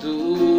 do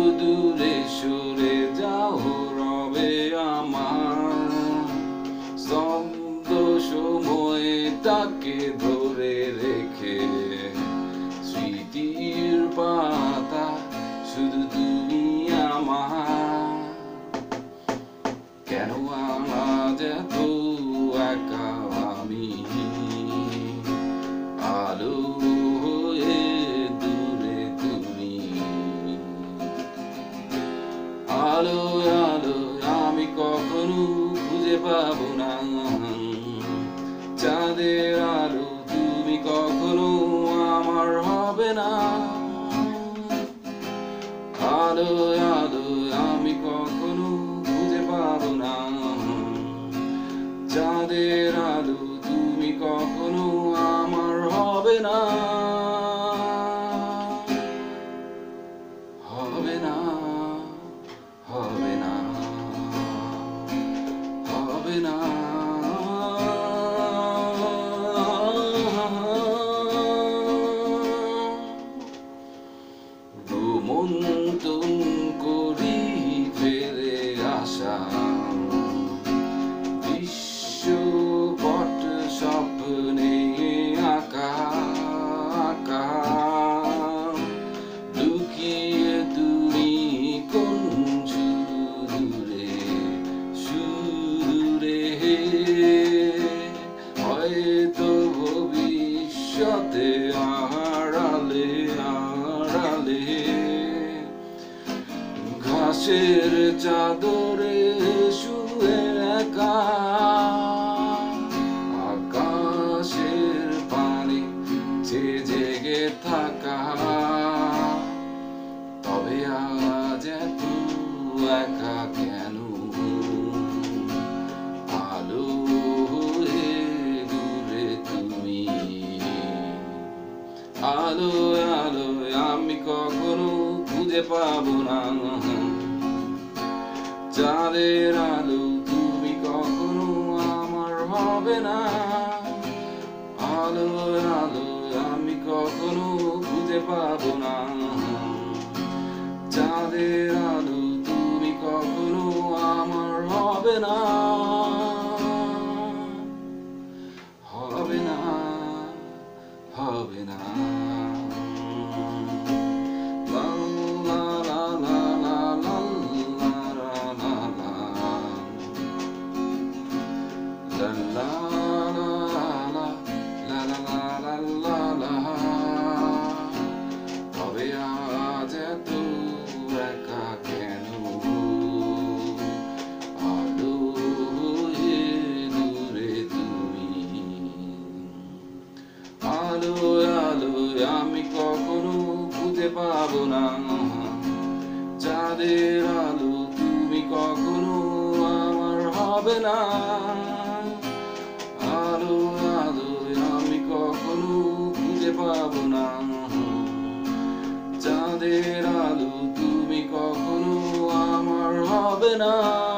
পাবো না। চাঁদের আলো তুমি কখনো আমার হবে না। আলো হবে না ঘাসের চাদরে শুয়ে একা। আকাশের পানি যে জেগে থাকা। তবে আজ এত একা কেন? আলো হয়ে দূরে তুমি। আলো আলো আমি কখনো খুঁজে পাবো না। চাঁদের আলো তুমি কখনো আমার হবে না। আলো আলো আমি কখনো খুঁজে পাবো না। চাঁদের আলো তুমি কখনো আমার হবে না। হবে না হবে না। পাবো না। আলো তুমি কখনো আমার হবে না। আলো আলো আমি কখনো খুঁজে পাবো না। চাঁদের আলো তুমি কখনো আমার হবে না।